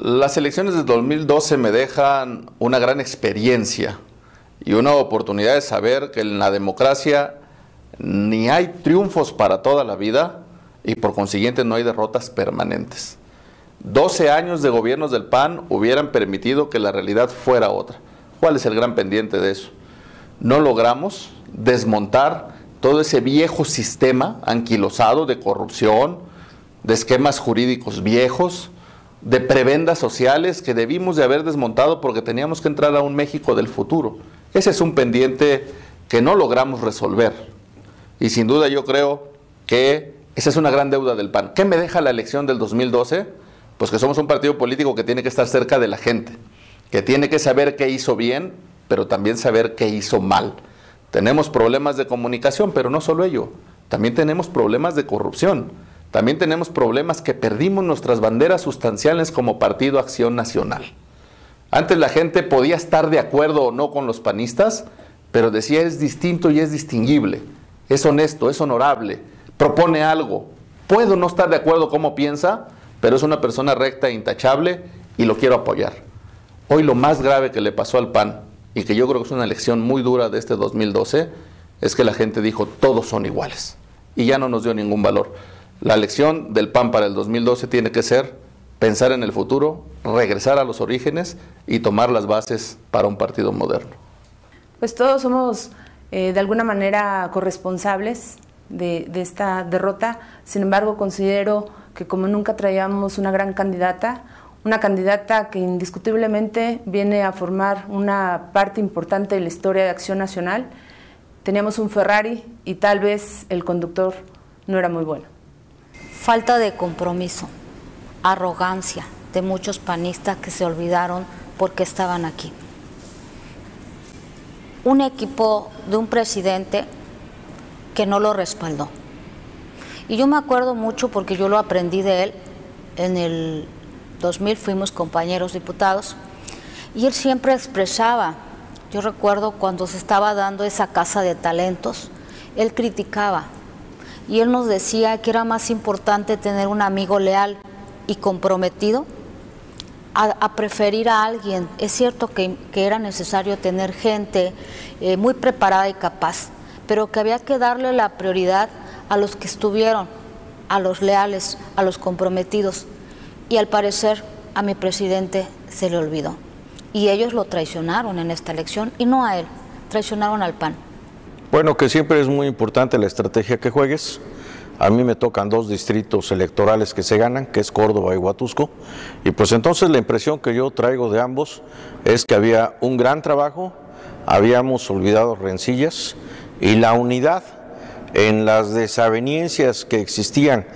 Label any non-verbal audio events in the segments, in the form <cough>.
Las elecciones de 2012 me dejan una gran experiencia y una oportunidad de saber que en la democracia ni hay triunfos para toda la vida y por consiguiente no hay derrotas permanentes. 12 años de gobiernos del PAN hubieran permitido que la realidad fuera otra. ¿Cuál es el gran pendiente de eso? No logramos desmontar todo ese viejo sistema anquilosado de corrupción, de esquemas jurídicos viejos, de prebendas sociales que debimos de haber desmontado porque teníamos que entrar a un México del futuro. Ese es un pendiente que no logramos resolver. Y sin duda yo creo que esa es una gran deuda del PAN. ¿Qué me deja la elección del 2012? Pues que somos un partido político que tiene que estar cerca de la gente, que tiene que saber qué hizo bien, pero también saber qué hizo mal. Tenemos problemas de comunicación, pero no solo ello, también tenemos problemas de corrupción. También tenemos problemas que perdimos nuestras banderas sustanciales como Partido Acción Nacional. Antes la gente podía estar de acuerdo o no con los panistas, pero decía es distinto y es distinguible, es honesto, es honorable, propone algo. Puedo no estar de acuerdo cómo piensa, pero es una persona recta e intachable y lo quiero apoyar. Hoy lo más grave que le pasó al PAN, y que yo creo que es una lección muy dura de este 2012, es que la gente dijo todos son iguales y ya no nos dio ningún valor. La lección del PAN para el 2012 tiene que ser pensar en el futuro, regresar a los orígenes y tomar las bases para un partido moderno. Pues todos somos eh, de alguna manera corresponsables de, de esta derrota, sin embargo considero que como nunca traíamos una gran candidata, una candidata que indiscutiblemente viene a formar una parte importante de la historia de Acción Nacional, teníamos un Ferrari y tal vez el conductor no era muy bueno falta de compromiso, arrogancia de muchos panistas que se olvidaron porque estaban aquí. Un equipo de un presidente que no lo respaldó. Y yo me acuerdo mucho porque yo lo aprendí de él. En el 2000 fuimos compañeros diputados y él siempre expresaba, yo recuerdo cuando se estaba dando esa casa de talentos, él criticaba y él nos decía que era más importante tener un amigo leal y comprometido a, preferir a alguien. Es cierto que, era necesario tener gente eh, muy preparada y capaz, pero que había que darle la prioridad a los que estuvieron, a los leales, a los comprometidos. Y al parecer a mi presidente se le olvidó. Y ellos lo traicionaron en esta elección y no a él, traicionaron al PAN. Bueno, que siempre es muy importante la estrategia que juegues. A mí me tocan dos distritos electorales que se ganan, que es Córdoba y Huatusco. Y pues entonces la impresión que yo traigo de ambos es que había un gran trabajo, habíamos olvidado rencillas y la unidad en las desavenencias que existían,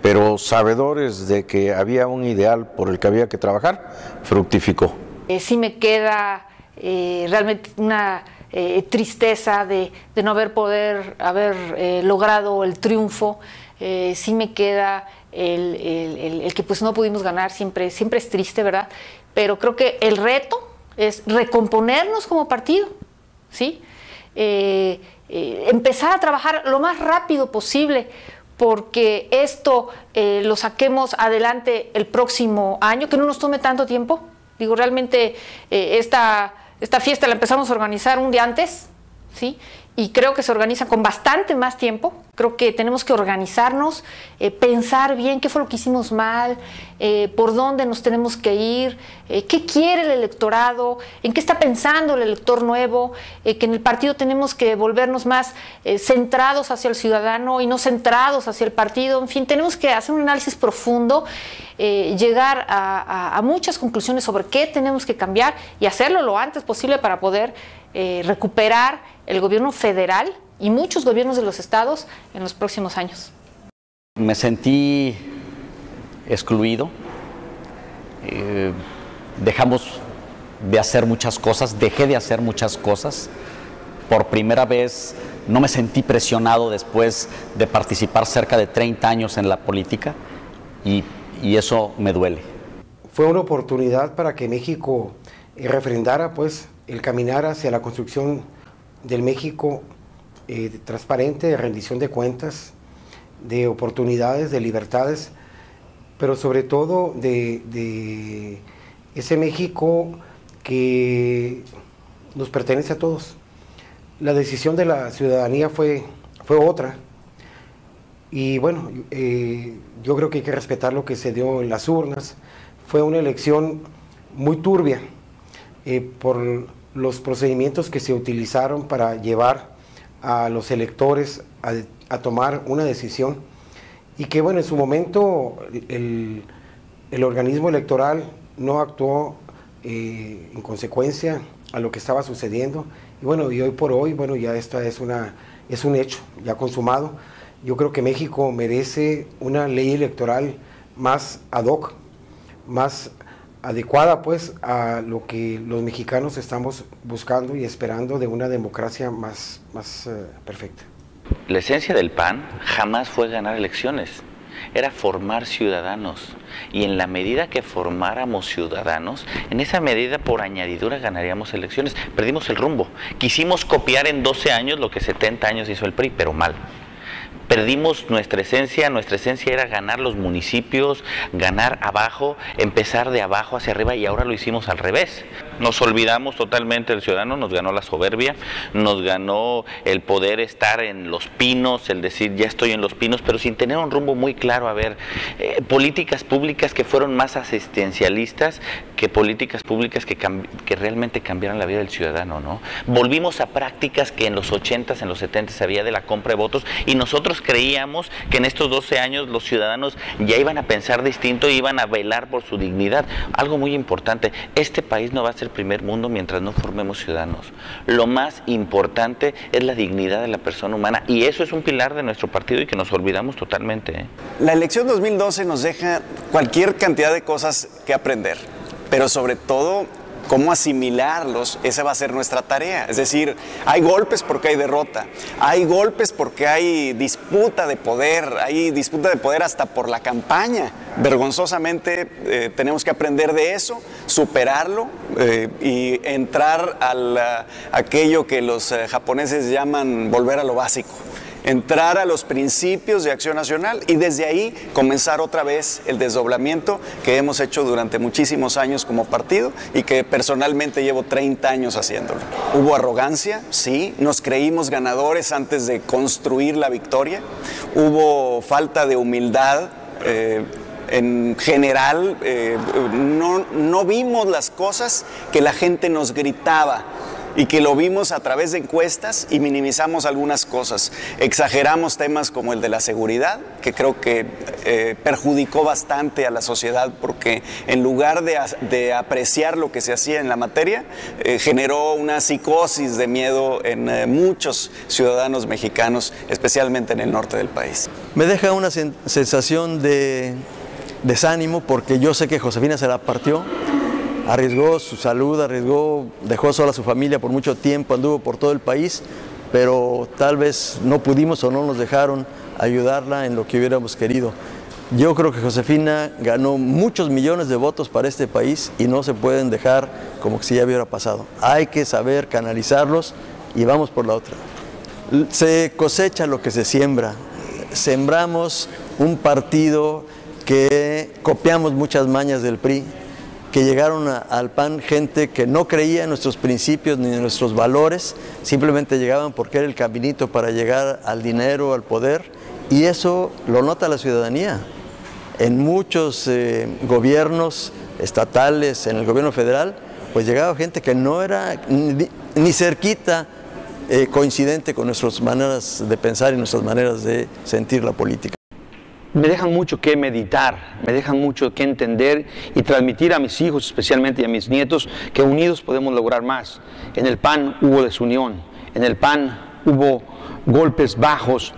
pero sabedores de que había un ideal por el que había que trabajar, fructificó. Eh, sí me queda eh, realmente una eh, tristeza de, no haber poder haber eh, logrado el triunfo. Eh, sí me queda el, que pues no pudimos ganar, siempre, siempre es triste, ¿verdad? Pero creo que el reto es recomponernos como partido, ¿sí? empezar a trabajar lo más rápido posible porque esto lo saquemos adelante el próximo año, que no nos tome tanto tiempo. Digo, realmente esta esta fiesta la empezamos a organizar un día antes, ¿sí? Y creo que se organiza con bastante más tiempo. Creo que tenemos que organizarnos, eh, pensar bien qué fue lo que hicimos mal, eh, por dónde nos tenemos que ir, eh, qué quiere el electorado, en qué está pensando el elector nuevo, que en el partido tenemos que volvernos más centrados hacia el ciudadano y no centrados hacia el partido. En fin, tenemos que hacer un análisis profundo, llegar a muchas conclusiones sobre qué tenemos que cambiar y hacerlo lo antes posible para poder recuperar el gobierno federal y muchos gobiernos de los estados en los próximos años. Me sentí excluido, eh, dejamos de hacer muchas cosas, dejé de hacer muchas cosas. Por primera vez no me sentí presionado después de participar cerca de 30 años en la política y, y eso me duele. Fue una oportunidad para que México refrendara pues el caminar hacia la construcción del México eh, transparente, de rendición de cuentas, de oportunidades, de libertades, pero sobre todo de, ese México que nos pertenece a todos. La decisión de la ciudadanía fue, fue otra. Y bueno, eh, yo creo que hay que respetar lo que se dio en las urnas. Fue una elección muy turbia eh, por los procedimientos que se utilizaron para llevar a los electores a tomar una decisión y que bueno, en su momento el, organismo electoral no actuó eh, en consecuencia a lo que estaba sucediendo y bueno, y hoy por hoy, bueno, ya esta es, una, es un hecho ya consumado. Yo creo que México merece una ley electoral más ad hoc, más adecuada pues a lo que los mexicanos estamos buscando y esperando de una democracia más, más eh, perfecta. La esencia del PAN jamás fue ganar elecciones, era formar ciudadanos. Y en la medida que formáramos ciudadanos, en esa medida por añadidura ganaríamos elecciones. Perdimos el rumbo. Quisimos copiar en 12 años lo que 70 años hizo el PRI, pero mal perdimos nuestra esencia, nuestra esencia era ganar los municipios, ganar abajo, empezar de abajo hacia arriba y ahora lo hicimos al revés. Nos olvidamos totalmente del ciudadano, nos ganó la soberbia, nos ganó el poder estar en los pinos, el decir ya estoy en los pinos, pero sin tener un rumbo muy claro, a ver, eh, políticas públicas que fueron más asistencialistas que políticas públicas que, que realmente cambiaron la vida del ciudadano, ¿no? Volvimos a prácticas que en los 80s, en los 70s había de la compra de votos y nosotros creíamos que en estos 12 años los ciudadanos ya iban a pensar distinto y iban a velar por su dignidad. Algo muy importante, este país no va a ser primer mundo mientras no formemos ciudadanos. Lo más importante es la dignidad de la persona humana y eso es un pilar de nuestro partido y que nos olvidamos totalmente. ¿eh? La elección 2012 nos deja cualquier cantidad de cosas que aprender, pero sobre todo cómo asimilarlos, esa va a ser nuestra tarea. Es decir, hay golpes porque hay derrota, hay golpes porque hay disputa de poder, hay disputa de poder hasta por la campaña. Vergonzosamente eh, tenemos que aprender de eso, superarlo eh, y entrar a aquello que los eh, japoneses llaman volver a lo básico entrar a los principios de acción nacional y desde ahí comenzar otra vez el desdoblamiento que hemos hecho durante muchísimos años como partido y que personalmente llevo 30 años haciéndolo. Hubo arrogancia, sí, nos creímos ganadores antes de construir la victoria, hubo falta de humildad. Eh, en general, eh, no, no vimos las cosas que la gente nos gritaba y que lo vimos a través de encuestas y minimizamos algunas cosas. Exageramos temas como el de la seguridad, que creo que eh, perjudicó bastante a la sociedad porque en lugar de, apreciar lo que se hacía en la materia, eh, generó una psicosis de miedo en eh, muchos ciudadanos mexicanos, especialmente en el norte del país. Me deja una sensación de desánimo porque yo sé que Josefina se la partió arriesgó su salud, arriesgó, dejó sola a su familia por mucho tiempo, anduvo por todo el país, pero tal vez no pudimos o no nos dejaron ayudarla en lo que hubiéramos querido. Yo creo que Josefina ganó muchos millones de votos para este país y no se pueden dejar como si ya hubiera pasado. Hay que saber canalizarlos y vamos por la otra. Se cosecha lo que se siembra. Sembramos un partido que copiamos muchas mañas del PRI, que llegaron al PAN gente que no creía en nuestros principios ni en nuestros valores, simplemente llegaban porque era el caminito para llegar al dinero, al poder, y eso lo nota la ciudadanía. En muchos eh, gobiernos estatales, en el gobierno federal, pues llegaba gente que no era ni, cerquita eh, coincidente con nuestras maneras de pensar y nuestras maneras de sentir la política me dejan mucho que meditar, me dejan mucho que entender y transmitir a mis hijos, especialmente y a mis nietos, que unidos podemos lograr más. En el PAN hubo desunión, en el PAN hubo golpes bajos,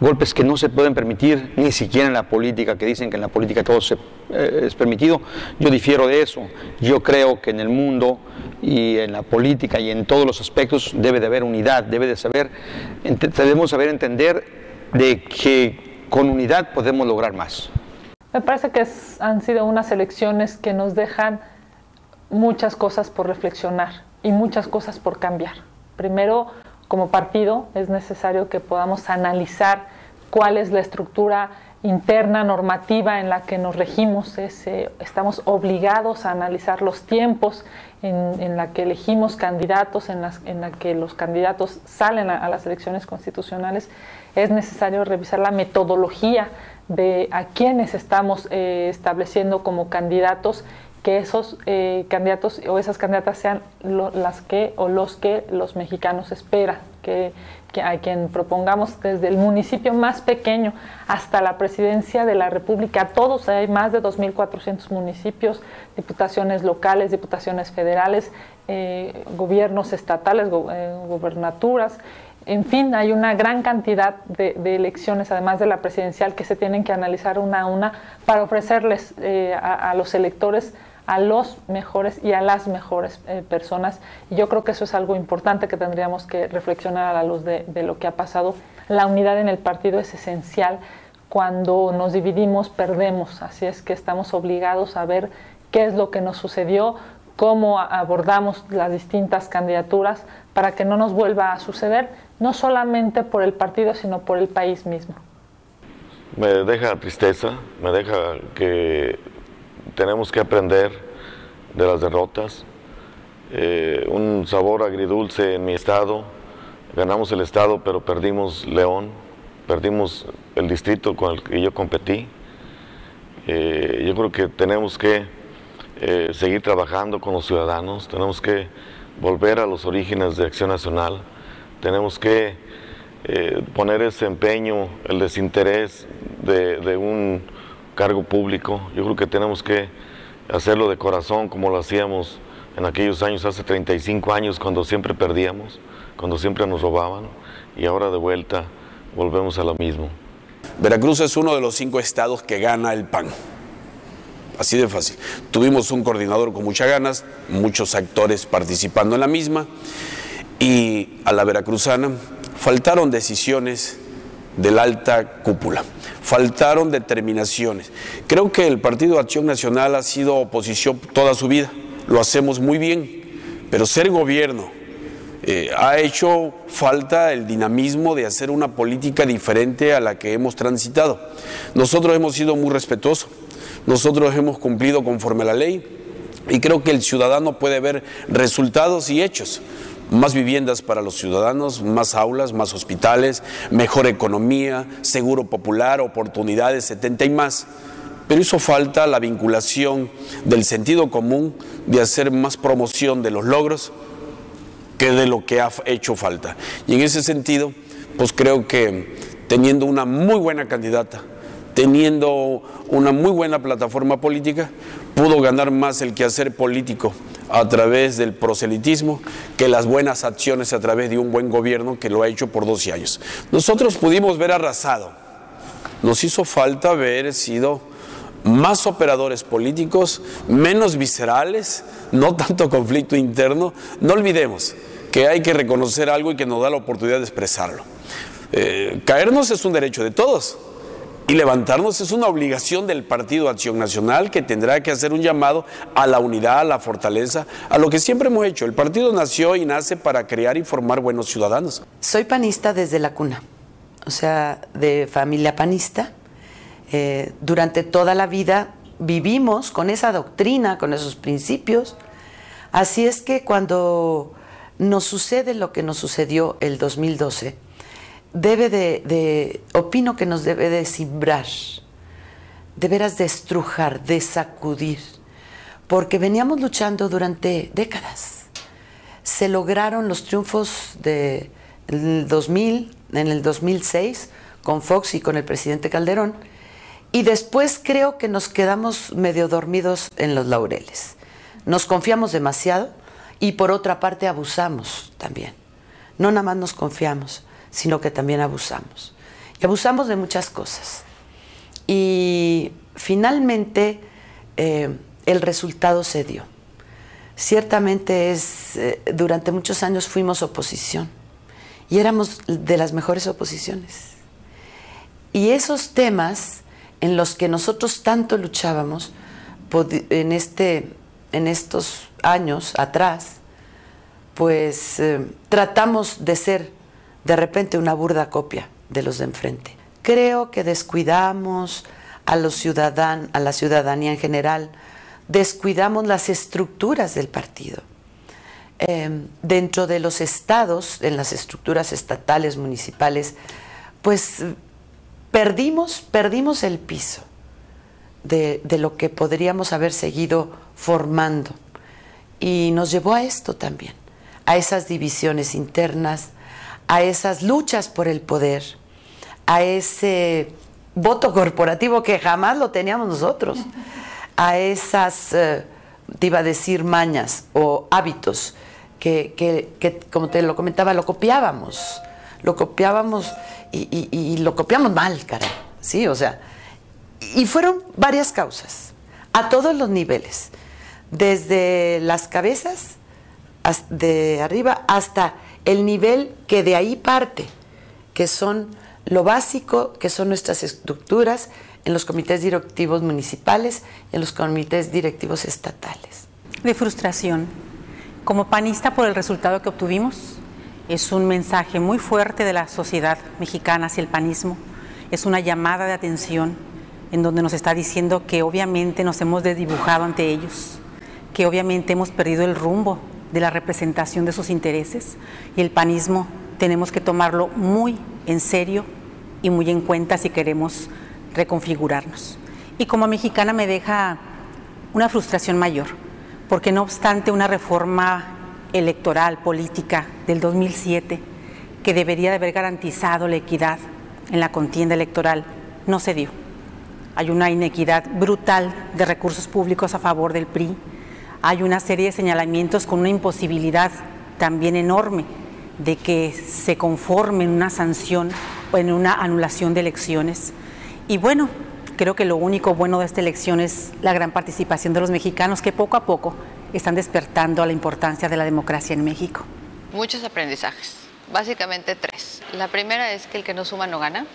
golpes que no se pueden permitir ni siquiera en la política, que dicen que en la política todo se, eh, es permitido. Yo difiero de eso. Yo creo que en el mundo y en la política y en todos los aspectos debe de haber unidad, debe de saber, debemos saber entender de que con unidad podemos lograr más. Me parece que han sido unas elecciones que nos dejan muchas cosas por reflexionar y muchas cosas por cambiar. Primero, como partido, es necesario que podamos analizar cuál es la estructura interna normativa en la que nos regimos, eh, estamos obligados a analizar los tiempos en, la que elegimos candidatos, en, en la que los candidatos salen a, las elecciones constitucionales, es necesario revisar la metodología de a quienes estamos eh, estableciendo como candidatos que esos eh, candidatos o esas candidatas sean las que o los que los mexicanos esperan, que, a quien propongamos desde el municipio más pequeño hasta la presidencia de la República, todos hay más de 2.400 municipios, diputaciones locales, diputaciones federales, eh, gobiernos estatales, eh, gobernaturas, en fin, hay una gran cantidad de, elecciones, además de la presidencial, que se tienen que analizar una a una para ofrecerles a, los electores a los mejores y a las mejores eh, personas. Y yo creo que eso es algo importante que tendríamos que reflexionar a la luz de, lo que ha pasado. La unidad en el partido es esencial. Cuando nos dividimos, perdemos. Así es que estamos obligados a ver qué es lo que nos sucedió, cómo abordamos las distintas candidaturas para que no nos vuelva a suceder, no solamente por el partido, sino por el país mismo. Me deja tristeza, me deja que tenemos que aprender de las derrotas. Eh, un sabor agridulce en mi estado. Ganamos el estado, pero perdimos León, perdimos el distrito con el que yo competí. Eh, yo creo que tenemos que eh, seguir trabajando con los ciudadanos, tenemos que volver a los orígenes de Acción Nacional, tenemos que poner ese empeño, el desinterés de un cargo público. Yo creo que tenemos que hacerlo de corazón como lo hacíamos en aquellos años, hace 35 años, cuando siempre perdíamos, cuando siempre nos robaban, y ahora de vuelta volvemos a lo mismo. Veracruz es uno de los cinco estados que gana el PAN. Así de fácil. Tuvimos un coordinador con muchas ganas, muchos actores participando en la misma, y a la veracruzana faltaron decisiones de la alta cúpula faltaron determinaciones. Creo que el Partido Acción Nacional ha sido oposición toda su vida, lo hacemos muy bien, pero ser gobierno eh, ha hecho falta el dinamismo de hacer una política diferente a la que hemos transitado. Nosotros hemos sido muy respetuosos, nosotros hemos cumplido conforme a la ley y creo que el ciudadano puede ver resultados y hechos más viviendas para los ciudadanos, más aulas, más hospitales, mejor economía, seguro popular, oportunidades, 70 y más. Pero hizo falta la vinculación del sentido común de hacer más promoción de los logros que de lo que ha hecho falta. Y en ese sentido, pues creo que teniendo una muy buena candidata, teniendo una muy buena plataforma política, pudo ganar más el quehacer político a través del proselitismo que las buenas acciones a través de un buen gobierno que lo ha hecho por 12 años. Nosotros pudimos ver arrasado, nos hizo falta haber sido más operadores políticos, menos viscerales, no tanto conflicto interno. No olvidemos que hay que reconocer algo y que nos da la oportunidad de expresarlo. Eh, caernos es un derecho de todos. Y levantarnos es una obligación del Partido Acción Nacional que tendrá que hacer un llamado a la unidad, a la fortaleza, a lo que siempre hemos hecho. El partido nació y nace para crear y formar buenos ciudadanos. Soy panista desde la cuna, o sea, de familia panista. Eh, durante toda la vida vivimos con esa doctrina, con esos principios. Así es que cuando nos sucede lo que nos sucedió el 2012, debe de, opino que nos debe de simbrar, de veras de estrujar, de sacudir, porque veníamos luchando durante décadas. Se lograron los triunfos del 2000, en el 2006, con Fox y con el presidente Calderón, y después creo que nos quedamos medio dormidos en los laureles. Nos confiamos demasiado y por otra parte abusamos también. No nada más nos confiamos, sino que también abusamos. Y abusamos de muchas cosas. Y finalmente eh, el resultado se dio. Ciertamente es, eh, durante muchos años fuimos oposición y éramos de las mejores oposiciones. Y esos temas en los que nosotros tanto luchábamos en, este, en estos años atrás, pues eh, tratamos de ser de repente una burda copia de los de enfrente. creo que descuidamos a los ciudadanos, a la ciudadanía en general, descuidamos las estructuras del partido. Em, dentro de los estados, en las estructuras estatales, municipales, pues perdimos, perdimos el piso de, de lo que podríamos haber seguido formando. Y nos llevó a esto también, a esas divisiones internas, a esas luchas por el poder, a ese voto corporativo que jamás lo teníamos nosotros, a esas, eh, te iba a decir, mañas o hábitos que, que, como te lo comentaba, lo copiábamos, lo copiábamos y, y lo copiamos mal, caray, ¿sí? O sea, y fueron varias causas, a todos los niveles, desde las cabezas de arriba hasta el nivel que de ahí parte, que son lo básico, que son nuestras estructuras en los comités directivos municipales y en los comités directivos estatales. De frustración. Como panista por el resultado que obtuvimos, es un mensaje muy fuerte de la sociedad mexicana hacia el panismo, es una llamada de atención en donde nos está diciendo que obviamente nos hemos desdibujado ante ellos, que obviamente hemos perdido el rumbo de la representación de sus intereses y el panismo tenemos que tomarlo muy en serio y muy en cuenta si queremos reconfigurarnos. Y como mexicana me deja una frustración mayor, porque no obstante una reforma electoral, política del 2007, que debería de haber garantizado la equidad en la contienda electoral, no se dio. Hay una inequidad brutal de recursos públicos a favor del PRI, hay una serie de señalamientos con una imposibilidad también enorme de que se conforme en una sanción o en una anulación de elecciones. Y bueno, creo que lo único bueno de esta elección es la gran participación de los mexicanos que poco a poco están despertando a la importancia de la democracia en México. Muchos aprendizajes, básicamente tres. La primera es que el que no suma no gana.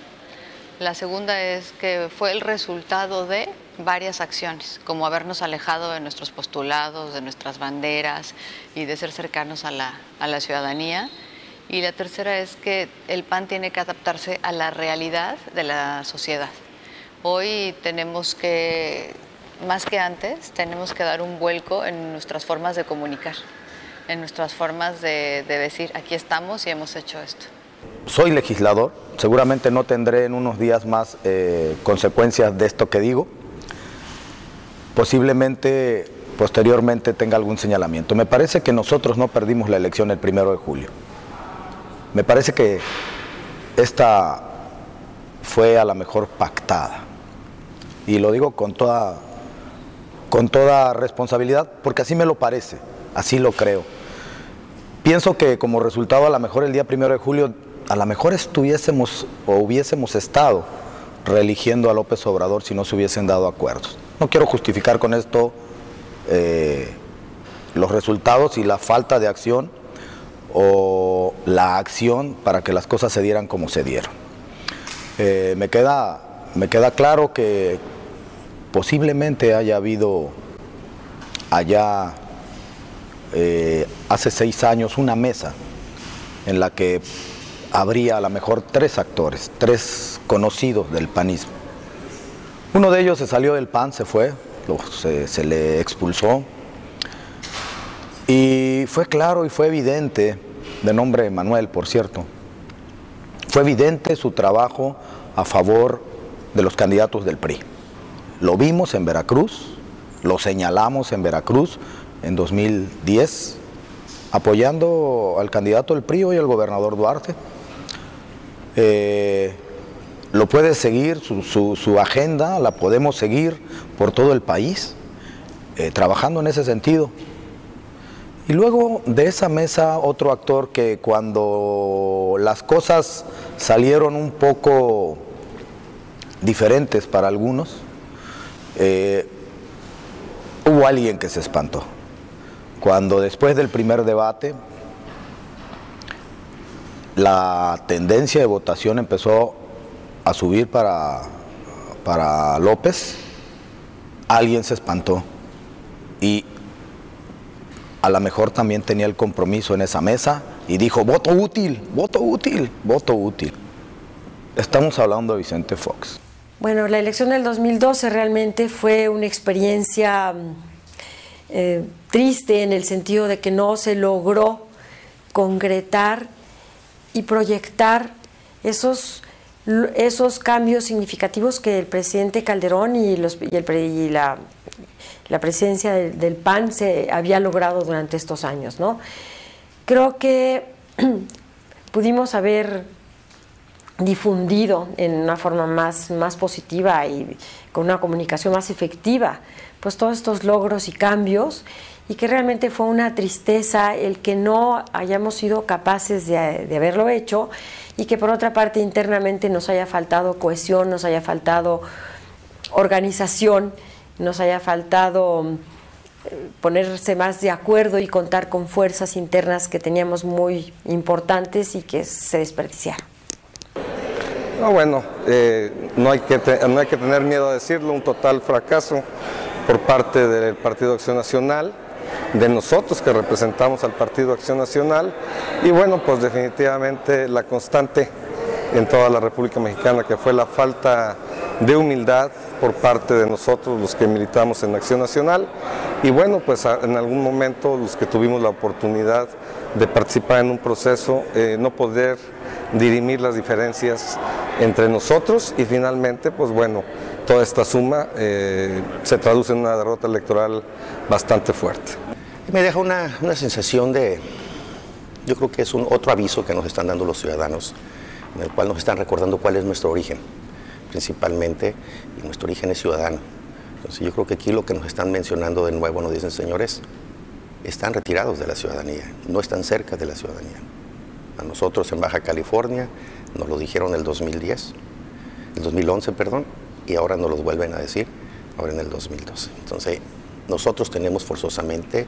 La segunda es que fue el resultado de varias acciones, como habernos alejado de nuestros postulados, de nuestras banderas y de ser cercanos a la, a la ciudadanía. Y la tercera es que el PAN tiene que adaptarse a la realidad de la sociedad. Hoy tenemos que, más que antes, tenemos que dar un vuelco en nuestras formas de comunicar, en nuestras formas de, de decir, aquí estamos y hemos hecho esto soy legislador, seguramente no tendré en unos días más eh, consecuencias de esto que digo. Posiblemente posteriormente tenga algún señalamiento. Me parece que nosotros no perdimos la elección el primero de julio. Me parece que esta fue a la mejor pactada. Y lo digo con toda, con toda responsabilidad, porque así me lo parece, así lo creo. Pienso que como resultado a lo mejor el día primero de julio a lo mejor estuviésemos o hubiésemos estado reeligiendo a López Obrador si no se hubiesen dado acuerdos. No quiero justificar con esto eh, los resultados y la falta de acción o la acción para que las cosas se dieran como se dieron. Eh, me, queda, me queda claro que posiblemente haya habido allá eh, hace seis años una mesa en la que habría a lo mejor tres actores, tres conocidos del panismo. Uno de ellos se salió del PAN, se fue, se, le expulsó. Y fue claro y fue evidente, de nombre Manuel, por cierto, fue evidente su trabajo a favor de los candidatos del PRI. Lo vimos en Veracruz, lo señalamos en Veracruz en 2010, apoyando al candidato del PRI y al gobernador Duarte. Eh, lo puede seguir, su, agenda la podemos seguir por todo el país, eh, trabajando en ese sentido. Y luego de esa mesa otro actor que cuando las cosas salieron un poco diferentes para algunos, eh, hubo alguien que se espantó. Cuando después del primer debate la tendencia de votación empezó a subir para, para López, alguien se espantó y a lo mejor también tenía el compromiso en esa mesa y dijo, voto útil, voto útil, voto útil. estamos hablando de Vicente Fox. Bueno, la elección del 2012 realmente fue una experiencia mm, eh, triste en el sentido de que no se logró concretar y proyectar esos, esos cambios significativos que el presidente Calderón y, los, y, el, y la, la, presidencia del, PAN se había logrado durante estos años. ¿no? Creo que <clears throat> pudimos haber difundido en una forma más, más positiva y con una comunicación más efectiva, pues todos estos logros y cambios y que realmente fue una tristeza el que no hayamos sido capaces de, de, haberlo hecho y que por otra parte internamente nos haya faltado cohesión, nos haya faltado organización, nos haya faltado eh, ponerse más de acuerdo y contar con fuerzas internas que teníamos muy importantes y que se desperdiciaron. No, bueno, eh, no, hay que no hay que tener miedo a decirlo, un total fracaso por parte del Partido Acción Nacional, de nosotros que representamos al Partido Acción Nacional. Y bueno, pues definitivamente la constante en toda la República Mexicana que fue la falta de humildad por parte de nosotros los que militamos en Acción Nacional. Y bueno, pues en algún momento los que tuvimos la oportunidad de participar en un proceso, eh, no poder dirimir las diferencias entre nosotros. Y finalmente, pues bueno, toda esta suma eh, se traduce en una derrota electoral bastante fuerte. Me deja una, una, sensación de, yo creo que es un otro aviso que nos están dando los ciudadanos, en el cual nos están recordando cuál es nuestro origen, principalmente, y nuestro origen es ciudadano. Entonces yo creo que aquí lo que nos están mencionando de nuevo nos dicen, señores, están retirados de la ciudadanía, no están cerca de la ciudadanía. A nosotros en Baja California nos lo dijeron en el 2010, el 2011, perdón, y ahora nos lo vuelven a decir, ahora en el 2012. Entonces, nosotros tenemos forzosamente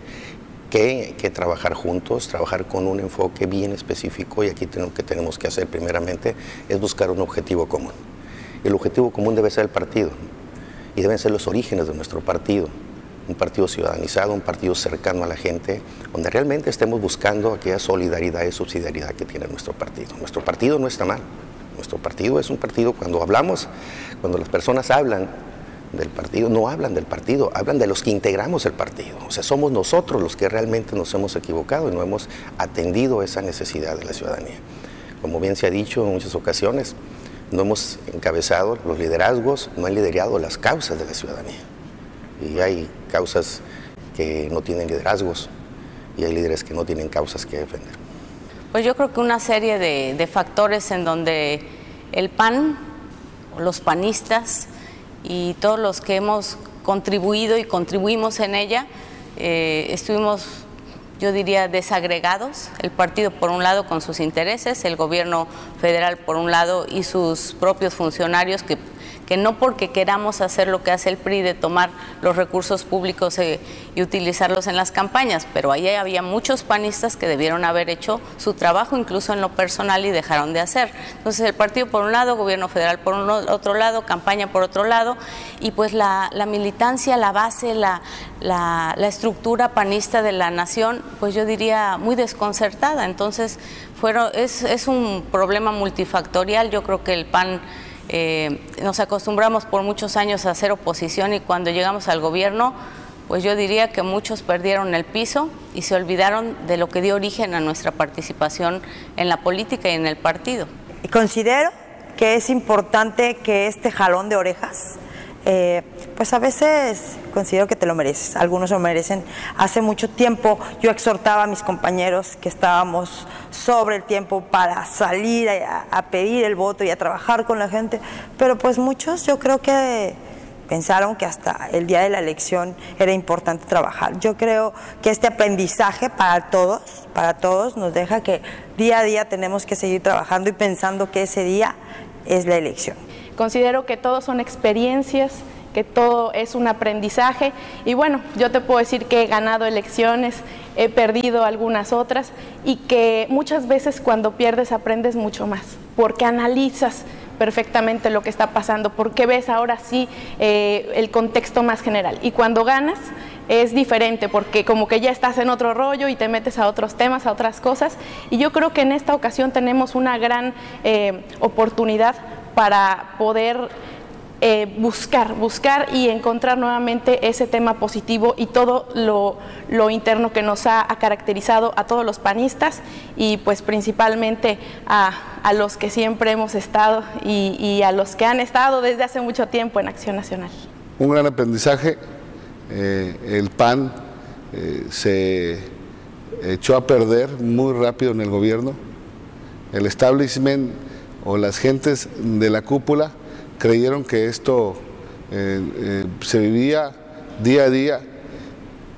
que, que, trabajar juntos, trabajar con un enfoque bien específico y aquí lo que tenemos que hacer primeramente es buscar un objetivo común. El objetivo común debe ser el partido y deben ser los orígenes de nuestro partido un partido ciudadanizado, un partido cercano a la gente, donde realmente estemos buscando aquella solidaridad y subsidiariedad que tiene nuestro partido. Nuestro partido no está mal. Nuestro partido es un partido, cuando hablamos, cuando las personas hablan del partido, no hablan del partido, hablan de los que integramos el partido. O sea, somos nosotros los que realmente nos hemos equivocado y no hemos atendido esa necesidad de la ciudadanía. Como bien se ha dicho en muchas ocasiones, no hemos encabezado los liderazgos, no han liderado las causas de la ciudadanía y hay causas que no tienen liderazgos y hay líderes que no tienen causas que defender. Pues yo creo que una serie de, factores en donde el PAN, los panistas y todos los que hemos contribuido y contribuimos en ella, eh, estuvimos, yo diría, desagregados, el partido por un lado con sus intereses, el gobierno federal por un lado y sus propios funcionarios que que no porque queramos hacer lo que hace el PRI de tomar los recursos públicos eh, y utilizarlos en las campañas, pero ahí había muchos panistas que debieron haber hecho su trabajo incluso en lo personal y dejaron de hacer. Entonces el partido por un lado, gobierno federal por otro lado, campaña por otro lado, y pues la, militancia, la base, la, estructura panista de la nación, pues yo diría muy desconcertada. Entonces fueron, es un problema multifactorial, yo creo que el PAN eh, nos acostumbramos por muchos años a hacer oposición y cuando llegamos al gobierno, pues yo diría que muchos perdieron el piso y se olvidaron de lo que dio origen a nuestra participación en la política y en el partido. Considero que es importante que este jalón de orejas eh, pues a veces considero que te lo mereces, algunos lo merecen. Hace mucho tiempo yo exhortaba a mis compañeros que estábamos sobre el tiempo para salir a, a pedir el voto y a trabajar con la gente, pero pues muchos yo creo que pensaron que hasta el día de la elección era importante trabajar. Yo creo que este aprendizaje para todos, para todos, nos deja que día a día tenemos que seguir trabajando y pensando que ese día es la elección. Considero que todo son experiencias, que todo es un aprendizaje y bueno, yo te puedo decir que he ganado elecciones, he perdido algunas otras y que muchas veces cuando pierdes aprendes mucho más, porque analizas perfectamente lo que está pasando, porque ves ahora sí eh, el contexto más general. Y cuando ganas es diferente, porque como que ya estás en otro rollo y te metes a otros temas, a otras cosas. Y yo creo que en esta ocasión tenemos una gran eh, oportunidad para poder eh, buscar, buscar y encontrar nuevamente ese tema positivo y todo lo, lo interno que nos ha, caracterizado a todos los panistas y pues principalmente a, a los que siempre hemos estado y, y, a los que han estado desde hace mucho tiempo en Acción Nacional. Un gran aprendizaje, eh, el PAN eh, se echó a perder muy rápido en el gobierno, el establishment o las gentes de la cúpula creyeron que esto eh, eh, se vivía día a día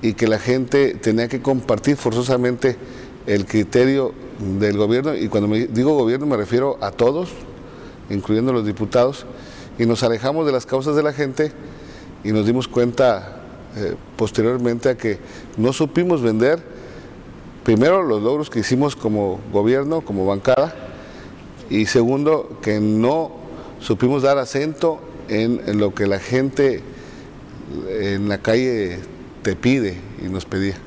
y que la gente tenía que compartir forzosamente el criterio del gobierno, y cuando me digo gobierno me refiero a todos, incluyendo los diputados, y nos alejamos de las causas de la gente y nos dimos cuenta eh, posteriormente a que no supimos vender primero los logros que hicimos como gobierno, como bancada, y segundo, que no supimos dar acento en, lo que la gente en la calle te pide y nos pedía.